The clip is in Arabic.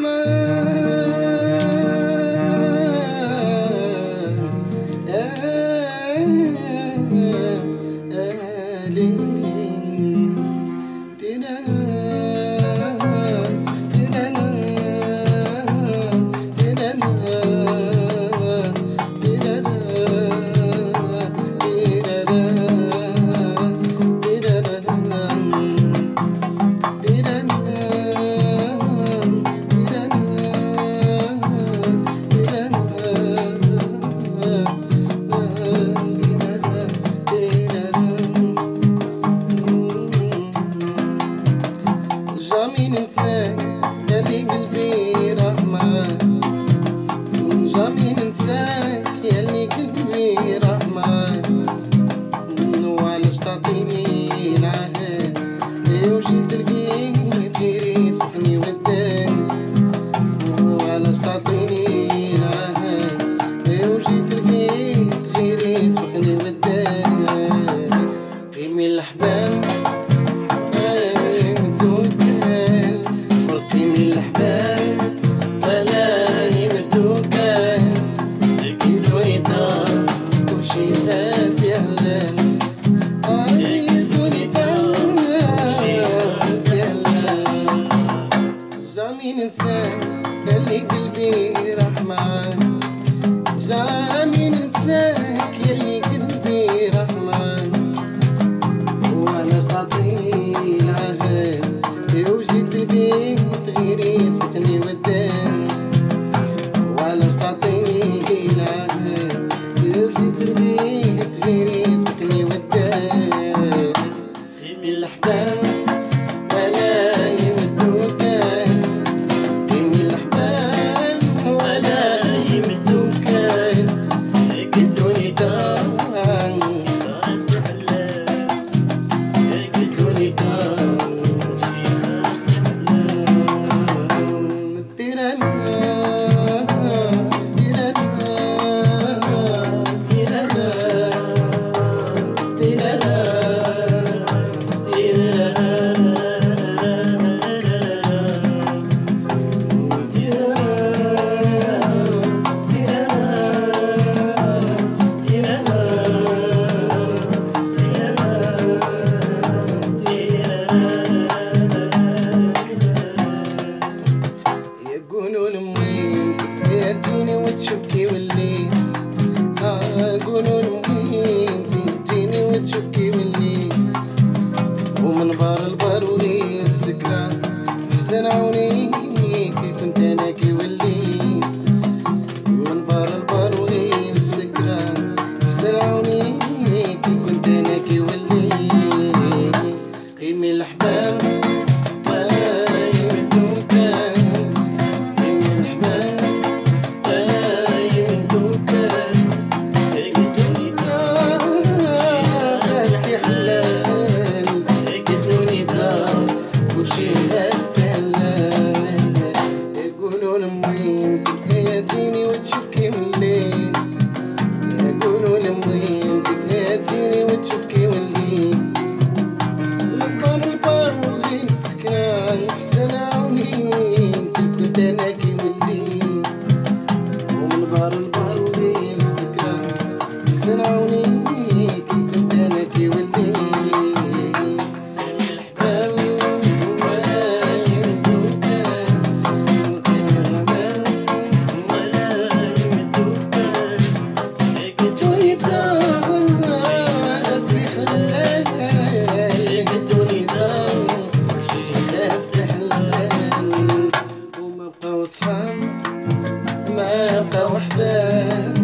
my ننساك ياللي قلبي راه معاك قلبي راه معاك وعلاش تعطيني العهد وجيت لقيت جريت وخني وداني وعلاش تعطيني mal. Ja, minen zählen. قولوا لمين آه، تجيني وتشبكي واللي ها قولوا لمين تجيني وتشبكي ما بقى وحباب